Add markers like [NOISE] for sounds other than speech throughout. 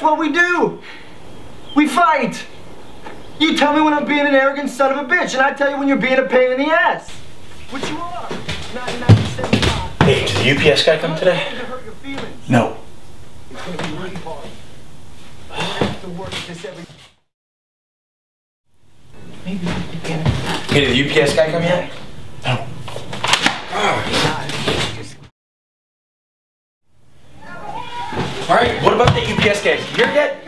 That's what we do. We fight. You tell me when I'm being an arrogant son of a bitch, and I tell you when you're being a pain in the ass. Which you are. 9975. Hey, did the UPS guy come today? To hurt your feelings. No. It's gonna be really hard. I'm gonna have to work this every. Maybe we could get it. Hey, did the UPS guy come yet? Just All right. What about the UPS guy? Here yet?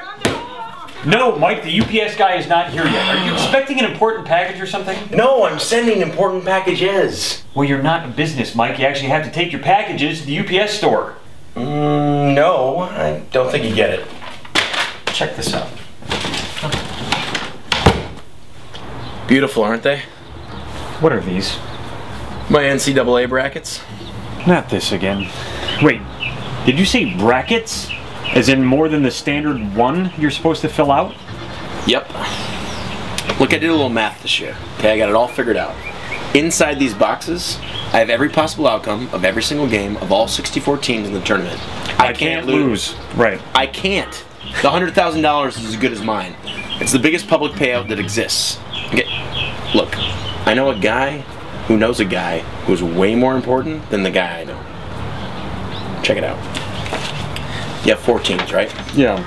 No, Mike, the UPS guy is not here yet. Are you expecting an important package or something? No, I'm sending important packages. Well, you're not in business, Mike. You actually have to take your packages to the UPS store. Mm, no, I don't think you get it. Check this out. Beautiful, aren't they? What are these? My NCAA brackets. Not this again. Wait, did you say brackets? As in more than the standard one you're supposed to fill out? Yep. Look, I did a little math this year. Okay, I got it all figured out. Inside these boxes, I have every possible outcome of every single game of all 64 teams in the tournament. I, can't, lose. Right. I can't. The hundred thousand dollars is as good as mine. It's the biggest public payout that exists. Okay, look, I know a guy who knows a guy who's way more important than the guy I know. Check it out. You have four teams, right? Yeah.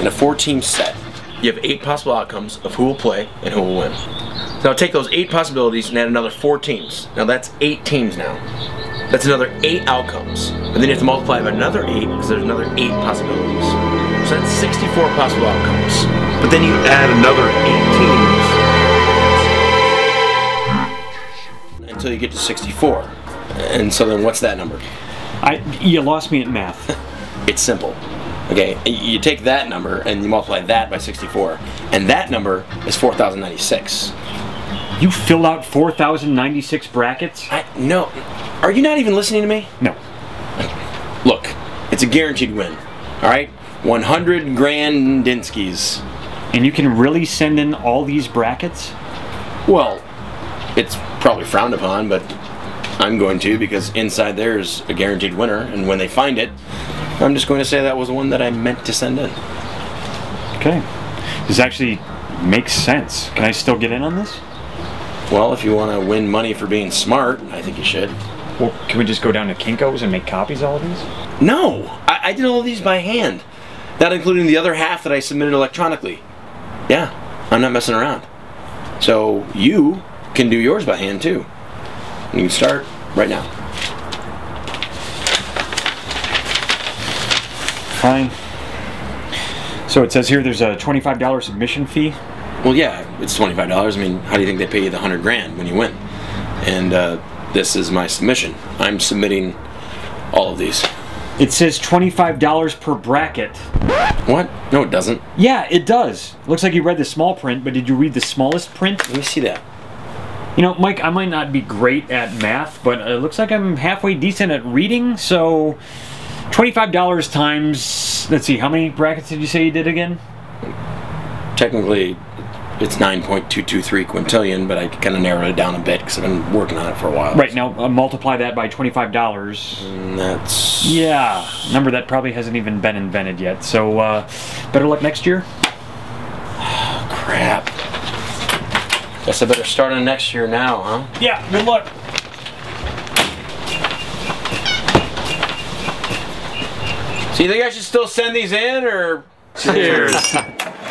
In a four-team set, you have eight possible outcomes of who will play and who will win. Now take those eight possibilities and add another four teams. Now that's eight teams now. That's another eight outcomes. And then you have to multiply by another eight because there's another eight possibilities. So that's 64 possible outcomes. But then you add another eight teams until you get to 64. And so then what's that number? I you lost me at math. [LAUGHS] It's simple. Okay, you take that number and you multiply that by 64, and that number is 4,096. You filled out 4,096 brackets? I no. Are you not even listening to me? No. Look, it's a guaranteed win. All right, 100 Grandinskis. And you can really send in all these brackets? Well, it's probably frowned upon, but I'm going to because inside there is a guaranteed winner, and when they find it, I'm just going to say that was the one that I meant to send in. Okay. This actually makes sense. Can I still get in on this? Well, if you want to win money for being smart, I think you should. Well, can we just go down to Kinko's and make copies of all of these? No, I, I did all of these by hand, not including the other half that I submitted electronically. Yeah, I'm not messing around. So you can do yours by hand too. You can start right now. Fine. So it says here there's a $25 submission fee. Well, yeah, it's twenty-five dollars. I mean, how do you think they pay you the hundred grand when you win? And uh, this is my submission. I'm submitting all of these. It says $25 per bracket. What? No, it doesn't. Yeah, it does. Looks like you read the small print, but did you read the smallest print? Let me see that. You know, Mike, I might not be great at math, but it looks like I'm halfway decent at reading, so $25 times, let's see, how many brackets did you say you did again? Technically, it's nine point two two three quintillion, but I kind of narrowed it down a bit because I've been working on it for a while. Right, now uh, multiply that by $25. And that's Yeah, number that probably hasn't even been invented yet, so uh, better luck next year. [SIGHS] crap. Guess I better start on next year now, huh? Yeah, good luck. So you think I should still send these in, or? Cheers. [LAUGHS]